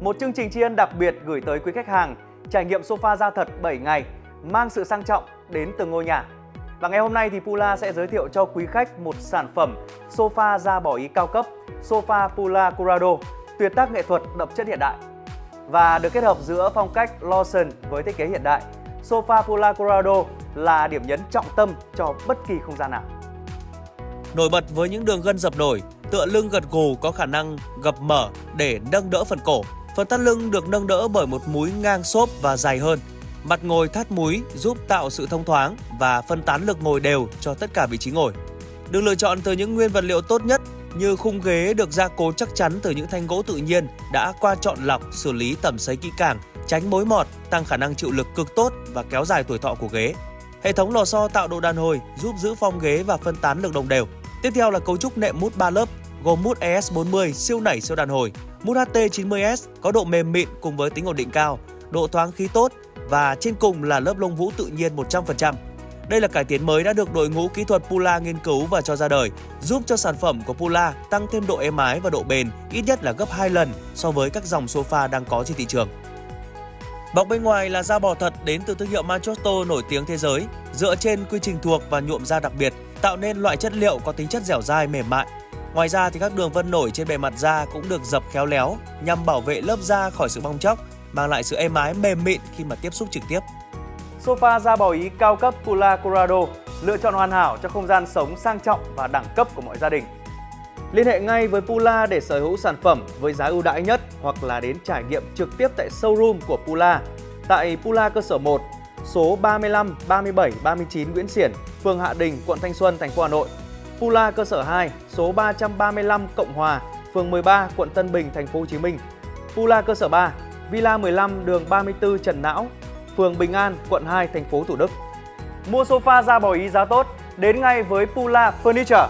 một chương trình tri ân đặc biệt gửi tới quý khách hàng trải nghiệm sofa da thật 7 ngày, mang sự sang trọng đến từng ngôi nhà. Và ngày hôm nay thì Pula sẽ giới thiệu cho quý khách một sản phẩm sofa da bỏ ý cao cấp, sofa Pula Curado, tuyệt tác nghệ thuật đậm chất hiện đại. Và được kết hợp giữa phong cách Lawson với thiết kế hiện đại, sofa Pula Curado là điểm nhấn trọng tâm cho bất kỳ không gian nào. Nổi bật với những đường gân dập nổi, tựa lưng gật gù có khả năng gập mở để nâng đỡ phần cổ. Phần thắt lưng được nâng đỡ bởi một múi ngang xốp và dài hơn. Mặt ngồi thắt múi giúp tạo sự thông thoáng và phân tán lực ngồi đều cho tất cả vị trí ngồi. Được lựa chọn từ những nguyên vật liệu tốt nhất như khung ghế được gia cố chắc chắn từ những thanh gỗ tự nhiên đã qua chọn lọc, xử lý tẩm sấy kỹ càng, tránh mối mọt, tăng khả năng chịu lực cực tốt và kéo dài tuổi thọ của ghế. Hệ thống lò xo tạo độ đàn hồi giúp giữ phong ghế và phân tán lực đồng đều. Tiếp theo là cấu trúc nệm mút 3 lớp gồm mút ES40 siêu nảy siêu đàn hồi, mút HT90S có độ mềm mịn cùng với tính ổn định cao, độ thoáng khí tốt và trên cùng là lớp lông vũ tự nhiên 100%. Đây là cải tiến mới đã được đội ngũ kỹ thuật Pula nghiên cứu và cho ra đời, giúp cho sản phẩm của Pula tăng thêm độ êm ái và độ bền ít nhất là gấp 2 lần so với các dòng sofa đang có trên thị trường. Bọc bên ngoài là da bò thật đến từ thương hiệu Manchester nổi tiếng thế giới, dựa trên quy trình thuộc và nhuộm da đặc biệt, tạo nên loại chất liệu có tính chất dẻo dai mềm mại. Ngoài ra thì các đường vân nổi trên bề mặt da cũng được dập khéo léo nhằm bảo vệ lớp da khỏi sự bong chóc, mang lại sự êm ái mềm mịn khi mà tiếp xúc trực tiếp. Sofa da bò Ý cao cấp Pula Corrado, lựa chọn hoàn hảo cho không gian sống sang trọng và đẳng cấp của mọi gia đình. Liên hệ ngay với Pula để sở hữu sản phẩm với giá ưu đãi nhất hoặc là đến trải nghiệm trực tiếp tại showroom của Pula tại Pula cơ sở 1, số 35, 37, 39 Nguyễn Xiển, phường Hạ Đình, quận Thanh Xuân, thành phố Hà Nội. Pula cơ sở 2, số 335 Cộng Hòa, phường 13, quận Tân Bình, thành phố Hồ Chí Minh. Pula cơ sở 3, Villa 15, đường 34 Trần Não, phường Bình An, quận 2, thành phố Thủ Đức. Mua sofa da bò Ý giá tốt, đến ngay với Pula Furniture.